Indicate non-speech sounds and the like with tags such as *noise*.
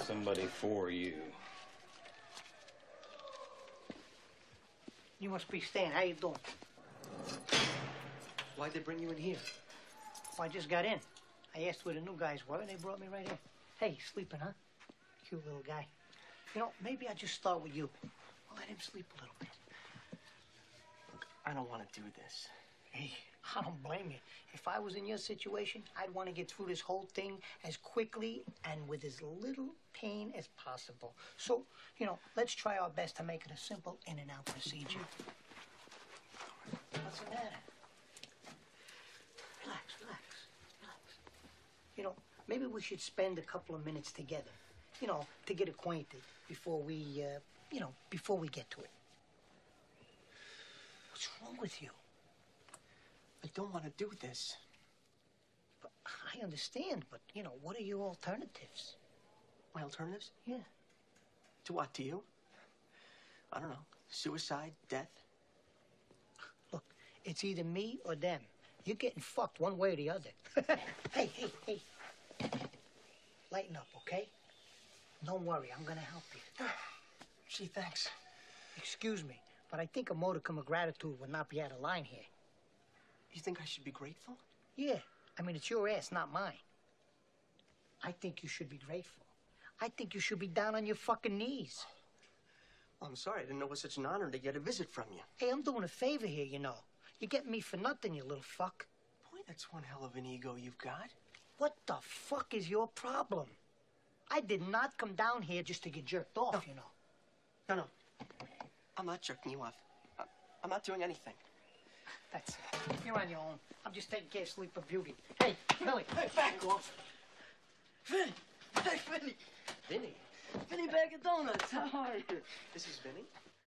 Somebody for you. You must be Stan. How you doing? Why'd they bring you in here? Well, I just got in. I asked where the new guys were, and they brought me right in. Hey, sleeping, huh? Cute little guy. You know, maybe I just start with you. I'll let him sleep a little bit. I don't want to do this. Hey, *laughs* I don't blame you. If I was in your situation, I'd want to get through this whole thing as quickly and with as little pain as possible. So, you know, let's try our best to make it a simple in and out procedure. What's the matter? Relax, relax, relax. You know, maybe we should spend a couple of minutes together, you know, to get acquainted before we, uh, you know, before we get to it. What's wrong with you? I don't want to do this. But I understand, but you know, what are your alternatives? My alternatives? Yeah. To what? To you? I don't know. Suicide? Death? Look, it's either me or them. You're getting fucked one way or the other. *laughs* hey, hey, hey. Lighten up, okay? Don't worry, I'm gonna help you. *sighs* Gee, thanks. Excuse me, but I think a modicum of gratitude would not be out of line here. You think I should be grateful? Yeah, I mean, it's your ass, not mine. I think you should be grateful. I think you should be down on your fucking knees. Well, I'm sorry. I didn't know it was such an honor to get a visit from you. Hey, I'm doing a favor here, you know. You're getting me for nothing, you little fuck. Boy, that's one hell of an ego you've got. What the fuck is your problem? I did not come down here just to get jerked off, No. you know. No, no. I'm not jerking you off. I'm not doing anything. That's it. You're on your own. I'm just taking care of Sleeper Beauty. Hey, Billy. Hey, back off. Vinny. Hey, Vinny. Vinny. Vinny Bag of Donuts. How are you? This is Vinny?